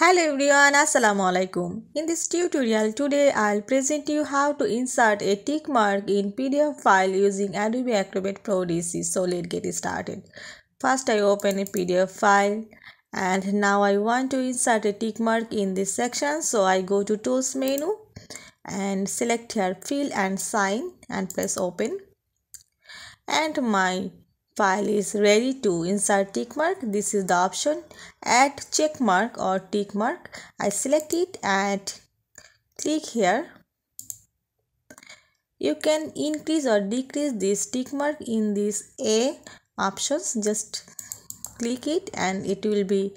Hello everyone, Assalamu alaikum. In this tutorial today I'll present you how to insert a tick mark in PDF file using Adobe Acrobat Pro DC. So let's get started. First I open a PDF file and now I want to insert a tick mark in this section. So I go to tools menu and select here fill and sign and press open. And my file is ready to insert tick mark. This is the option. Add check mark or tick mark. I select it and click here. You can increase or decrease this tick mark in this a options. Just click it and it will be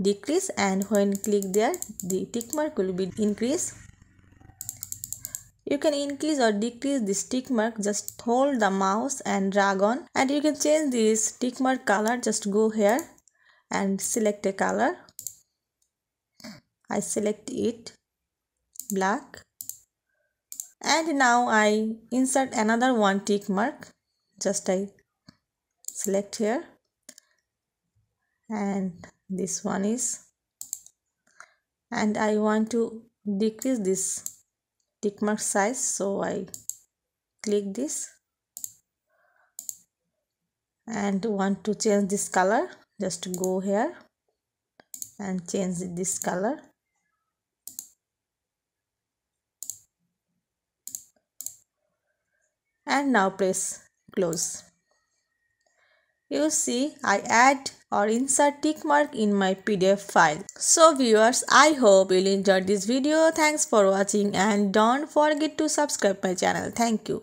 decrease and when click there the tick mark will be increase you can increase or decrease this tick mark just hold the mouse and drag on. And you can change this tick mark color just go here and select a color. I select it black. And now I insert another one tick mark just I select here. And this one is. And I want to decrease this tick mark size so I click this. And want to change this color just go here and change this color. And now press close. You see I add or insert tick mark in my PDF file. So viewers, I hope you'll enjoy this video. Thanks for watching and don't forget to subscribe my channel. Thank you.